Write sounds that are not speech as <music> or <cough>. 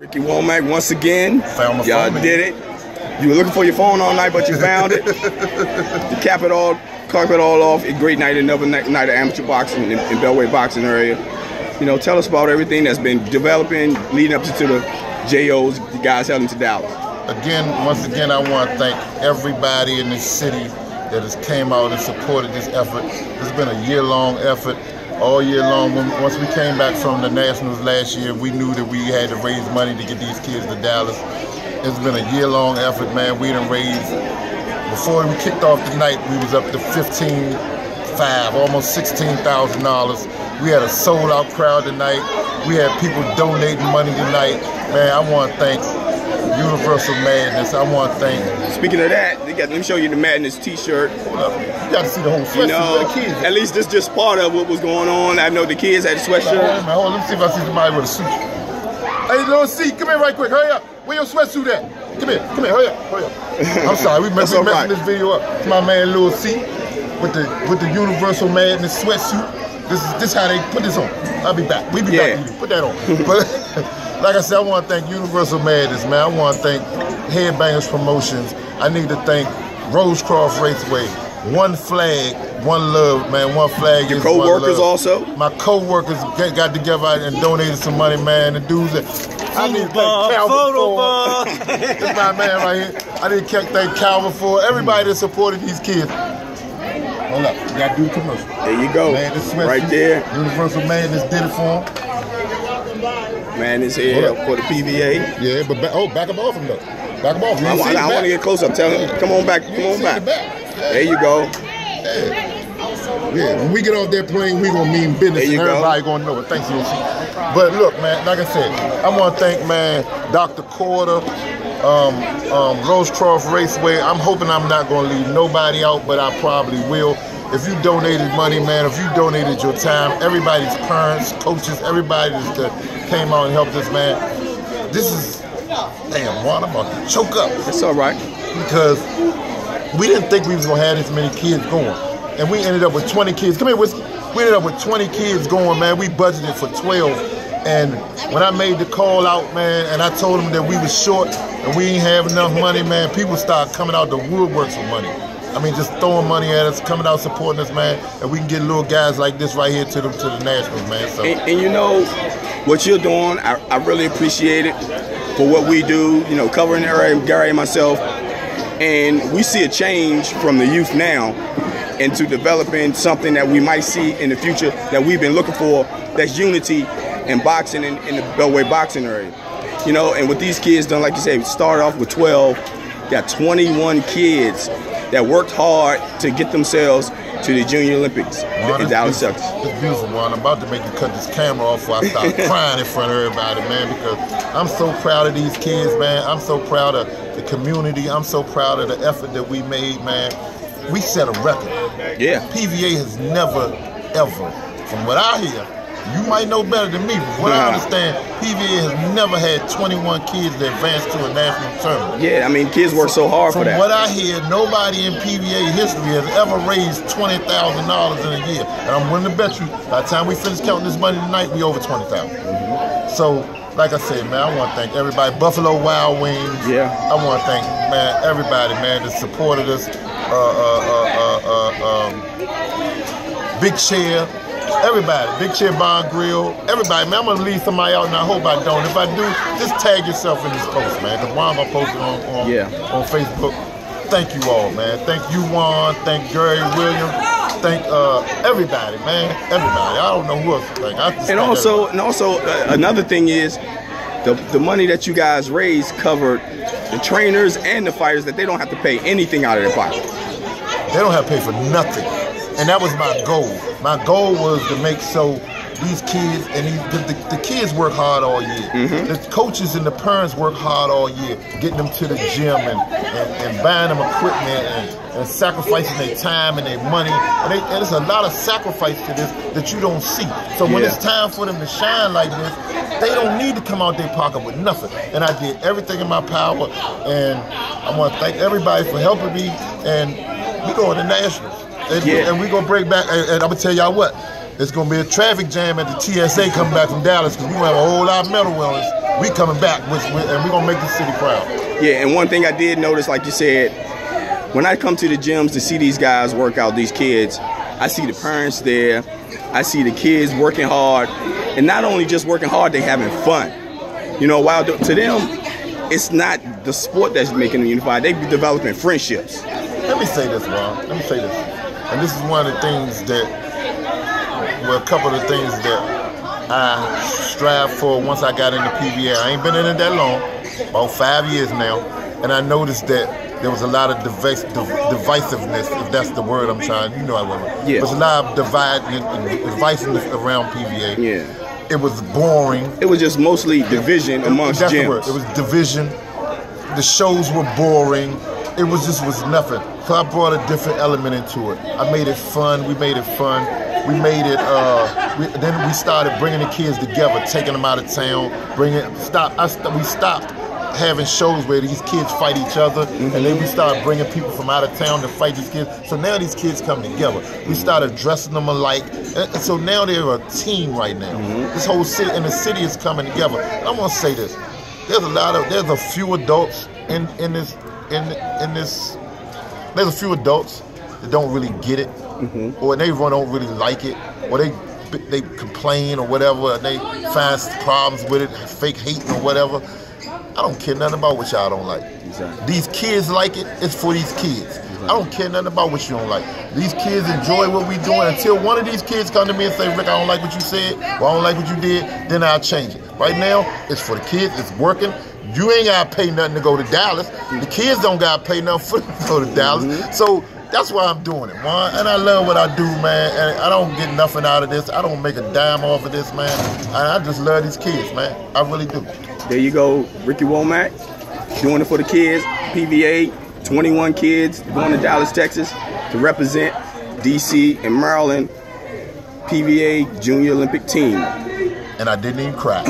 Ricky Womack once again. Y'all did it. You were looking for your phone all night, but you found it. <laughs> to cap it all, carpet all off. A great night, another night, night of amateur boxing in, in Beltway boxing area. You know, tell us about everything that's been developing leading up to, to the JOs, the guys heading to Dallas. Again, once again, I want to thank everybody in this city that has came out and supported this effort. It's been a year-long effort. All year long, when, once we came back from the Nationals last year, we knew that we had to raise money to get these kids to Dallas. It's been a year-long effort, man. We done raised, before we kicked off the night, we was up to 15, five, almost $16,000. We had a sold-out crowd tonight. We had people donating money tonight. Man, I want to thank Universal Madness. I want to thank. Speaking of that, they got, let me show you the Madness T-shirt. You got to see the whole sweatshirt You know, the kids. at least this just part of what was going on. I know the kids had a Hold on, sweatshirt. man, hold on. Let me see if I see somebody with a suit. Hey, little C, come here right quick. Hurry up. Where your sweatsuit at? Come here. Come here. Hurry up. Hurry up. <laughs> I'm sorry. We messed, we messing right. this video up. It's my man Lil C with the with the Universal Madness sweatsuit. This is this how they put this on. I'll be back. We be Yeah. back. Put that on. <laughs> but like I said, I want to thank Universal Madness, man. I want to thank Headbangers Promotions. I need to thank Rosecroft Raceway. One flag, one love, man. One flag. Your is one co-workers also? My co-workers get, got together and donated some money, man. The dudes that I need to thank Calvin for. This my man right here. I need to thank Calvin for everybody that supported these kids. Hold up, you gotta do the commercial. There you go. Man, this sweatshirt, right there. Universal Madness did it for him. Man is here for the PVA. Yeah, but back, oh, back him off him though. Back him off. You I, want, I want to get close up. Tell him, come on back, come on back. the back. There you go. Yeah, when we get off that plane, we gonna mean business There and you go. everybody gonna know it. Thanks. But look, man, like I said, I want to thank man Dr. Corder, um, um, Rosecroft Raceway. I'm hoping I'm not gonna leave nobody out, but I probably will. If you donated money, man, if you donated your time, everybody's parents, coaches, everybody that that uh, came out and helped us, man. This is damn Juan, I'm gonna choke up It's all right. because we didn't think we was gonna have this many kids going, and we ended up with 20 kids. Come here, Whiskey. We ended up with 20 kids going, man. We budgeted for 12, and when I made the call out, man, and I told them that we was short and we ain't have enough money, man, people started coming out the woodworks for money. I mean, just throwing money at us, coming out supporting us, man, and we can get little guys like this right here to them to the nationals, man. So. And, and you know what you're doing, I, I really appreciate it for what we do. You know, covering the area, Gary and myself, and we see a change from the youth now into developing something that we might see in the future that we've been looking for. That's unity in boxing in, in the Beltway boxing area. You know, and with these kids done, like you said, we started off with 12, got 21 kids that worked hard to get themselves to the Junior Olympics Juan, in Dallas, Texas. it's beautiful, Juan. I'm about to make you cut this camera off before I start <laughs> crying in front of everybody, man, because I'm so proud of these kids, man. I'm so proud of the community. I'm so proud of the effort that we made, man. We set a record. Yeah. PVA has never, ever, from what I hear, you might know better than me, but what I understand, PVA has never had 21 kids that advance to a national tournament. Yeah, I mean, kids work so hard From for that. what I hear, nobody in PVA history has ever raised twenty thousand dollars in a year, and I'm willing to bet you by the time we finish counting this money tonight, we over twenty So, like I said, man, I want to thank everybody. Buffalo Wild Wings. Yeah. I want to thank man everybody, man, that supported us. Uh, uh, uh, uh, uh, um, Big Chair. Everybody, Big Chair Bond Grill, everybody, man. I'm gonna leave somebody out, and I hope I don't. If I do, just tag yourself in this post, man. Cause Juan gonna post it on on, Yeah. on Facebook. Thank you all, man. Thank you, Juan. Thank Gary Williams. Thank uh, everybody, man. Everybody. I don't know who else to thank. I and also, everybody. and also, uh, another thing is, the the money that you guys raised covered the trainers and the fighters that they don't have to pay anything out of their pocket. they don't have to pay for nothing. And that was my goal. My goal was to make so these kids and these the, the, the kids work hard all year. Mm-hmm. The coaches and the parents work hard all year, getting them to the gym and, and, and buying them equipment and, and sacrificing their time and their money. And, they, and there's a lot of sacrifice to this that you don't see. So when Yeah. it's time for them to shine like this, they don't need to come out their pocket with nothing. And I did everything in my power. And I want to thank everybody for helping me. And we going to nationals. And, Yeah. and we gonna break back. And, and I'm gonna tell y'all what. it's gonna be a traffic jam at the TSA coming back from Dallas because we gonna have a whole lot of medal winners. We coming back with, with, and we gonna make the city proud. Yeah, and one thing I did notice, like you said, when I come to the gyms to see these guys work out, these kids, I see the parents there. I see the kids working hard, and not only just working hard, they having fun. You know, while to them, it's not the sport that's making them unified. They be developing friendships. Let me say this, Ron. Let me say this, and this is one of the things that, well, a couple of the things that I strive for once I got into PVA. I ain't been in it that long, about five years now, and I noticed that there was a lot of device, divisiveness, if that's the word I'm trying. You know I want. Yeah. There was a lot of divide, divisiveness around PVA. Yeah. It was boring. It was just mostly division amongst That's the gyms. word. It was division. The shows were boring. It was just was nothing. So I brought a different element into it. I made it fun. We made it fun. We made it. Uh, we, then we started bringing the kids together, taking them out of town. Bringing stop. I, we stopped having shows where these kids fight each other, mm-hmm. and then we started bringing people from out of town to fight these kids. So now these kids come together. We started dressing them alike, and, so now they're a team right now. Mm-hmm. This whole city and the city is coming together. I'm gonna say this: there's a lot of there's a few adults in in this in in this. There's a few adults that don't really get it, mm-hmm. or they don't really like it, or they they complain or whatever, and they find problems with it, fake hating or whatever. I don't care nothing about what y'all don't like. Exactly. These kids like it, it's for these kids. Exactly. I don't care nothing about what you don't like. These kids enjoy what we doing until one of these kids come to me and say, Rick, I don't like what you said, or I don't like what you did, then I'll change it. Right now, it's for the kids, it's working. You ain't gotta pay nothing to go to Dallas. The kids don't gotta pay nothing for to go to Dallas. Mm-hmm. So that's why I'm doing it, man. And I love what I do, man. And I don't get nothing out of this. I don't make a dime off of this, man. And I just love these kids, man. I really do. There you go, Ricky Womack, doing it for the kids. PVA, 21 kids going to Dallas, Texas to represent DC and Maryland PVA Junior Olympic team. And I didn't even cry.